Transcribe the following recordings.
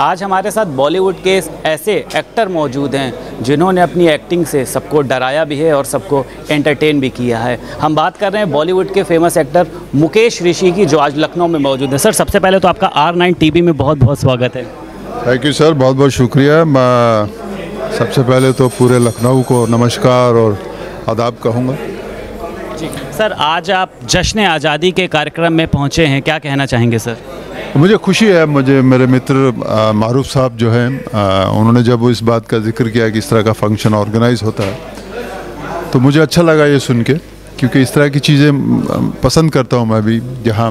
आज हमारे साथ बॉलीवुड के ऐसे एक्टर मौजूद हैं जिन्होंने अपनी एक्टिंग से सबको डराया भी है और सबको एंटरटेन भी किया है। हम बात कर रहे हैं बॉलीवुड के फ़ेमस एक्टर मुकेश ऋषि की जो आज लखनऊ में मौजूद है। सर सबसे पहले तो आपका आर नाइन टी में बहुत बहुत स्वागत है। थैंक यू सर बहुत बहुत शुक्रिया। मैं सबसे पहले तो पूरे लखनऊ को नमस्कार और आदाब कहूँगा। सर आज आप जश्न आज़ादी के कार्यक्रम में पहुँचे हैं क्या कहना चाहेंगे सर? मुझे खुशी है, मुझे मेरे मित्र मारूफ साहब जो हैं उन्होंने जब इस बात का ज़िक्र किया कि इस तरह का फ़ंक्शन ऑर्गेनाइज होता है तो मुझे अच्छा लगा ये सुन के, क्योंकि इस तरह की चीज़ें पसंद करता हूँ मैं भी, जहाँ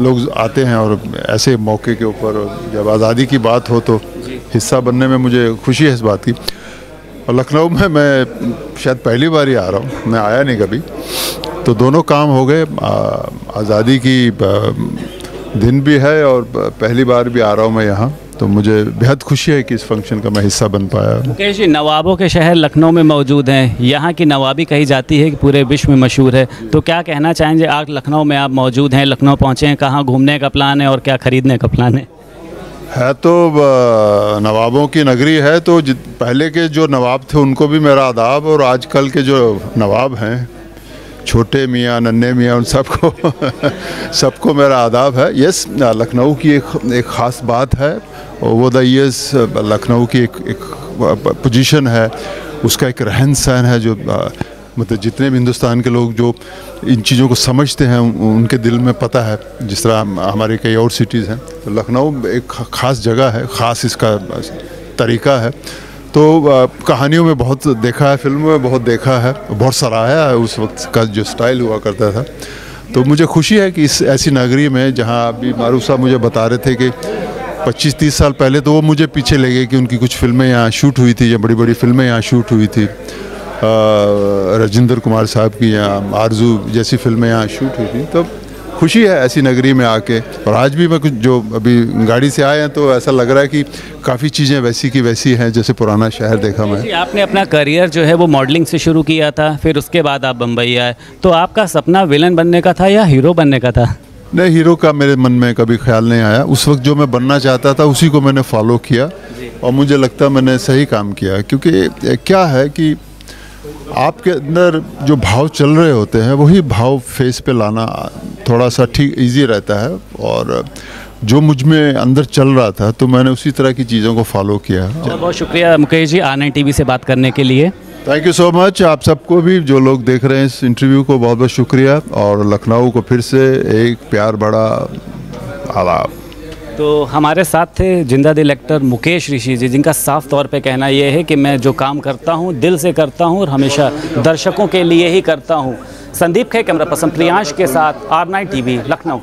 लोग आते हैं और ऐसे मौके के ऊपर जब आज़ादी की बात हो तो हिस्सा बनने में मुझे खुशी है इस बात की। और लखनऊ में मैं शायद पहली बार ही आ रहा हूँ, मैं आया नहीं कभी तो दोनों काम हो गए आज़ादी की दिन भी है और पहली बार भी आ रहा हूँ मैं यहाँ तो मुझे बेहद खुशी है कि इस फ़ंक्शन का मैं हिस्सा बन पाया मुकेश जी नवाबों के शहर लखनऊ में मौजूद हैं। यहाँ की नवाबी कही जाती है कि पूरे विश्व में मशहूर है। तो क्या कहना चाहेंगे आज लखनऊ में आप मौजूद हैं लखनऊ पहुँचे हैं कहाँ घूमने का प्लान है और क्या ख़रीदने का प्लान है? है तो नवाबों की नगरी है तो पहले के जो नवाब थे उनको भी मेरा आदाब और आजकल के जो नवाब हैं छोटे मियाँ, नन्हे मियाँ, उन सबको सबको मेरा आदाब है। यस लखनऊ की एक एक ख़ास बात है। वो द यस लखनऊ की एक एक पोजीशन है। उसका एक रहन सहन है जो मतलब जितने भी हिंदुस्तान के लोग जो इन चीज़ों को समझते हैं, उनके दिल में पता है, जिस तरह हमारे कई और सिटीज़ हैं। तो लखनऊ एक ख़ास जगह है, ख़ास इसका तरीका है। तो कहानियों में बहुत देखा है, फ़िल्मों में बहुत देखा है, बहुत सराहा है उस वक्त का जो स्टाइल हुआ करता था। तो मुझे खुशी है कि इस ऐसी नगरी में जहाँ अभी मारूफ साहब मुझे बता रहे थे कि 25-30 साल पहले तो वो मुझे पीछे ले गए कि उनकी कुछ फ़िल्में यहाँ शूट हुई थी, या बड़ी बड़ी फ़िल्में यहाँ शूट हुई थी। राजेंद्र कुमार साहब की यहाँ आरज़ू जैसी फ़िल्में यहाँ शूट हुई थी। तब तो खुशी है ऐसी नगरी में आके। और आज भी मैं कुछ जो अभी गाड़ी से आए हैं तो ऐसा लग रहा है कि काफ़ी चीज़ें वैसी की वैसी हैं जैसे पुराना शहर देखा मैं। आपने अपना करियर जो है वो मॉडलिंग से शुरू किया था फिर उसके बाद आप बम्बई आए। तो आपका सपना विलन बनने का था या हीरो बनने का था? नहीं हीरो का मेरे मन में कभी ख्याल नहीं आया। उस वक्त जो मैं बनना चाहता था उसी को मैंने फॉलो किया। और मुझे लगता मैंने सही काम किया क्योंकि क्या है कि आपके अंदर जो भाव चल रहे होते हैं वही भाव फेस पे लाना थोड़ा सा ठीक इजी रहता है और जो मुझमें अंदर चल रहा था तो मैंने उसी तरह की चीज़ों को फॉलो किया। बहुत शुक्रिया मुकेश जी आर टीवी से बात करने के लिए। थैंक यू सो मच आप सबको भी जो लोग देख रहे हैं इस इंटरव्यू को बहुत बहुत शुक्रिया और लखनऊ को फिर से एक प्यार बड़ा आलाप। तो हमारे साथ थे ज़िंदा दिल एक्टर मुकेश ऋषि जी, जिनका साफ़ तौर पे कहना ये है कि मैं जो काम करता हूँ, दिल से करता हूँ और हमेशा दर्शकों के लिए ही करता हूँ। संदीप खे, कैमरा पर्सन प्रियांश के साथ आर नाइन टी लखनऊ।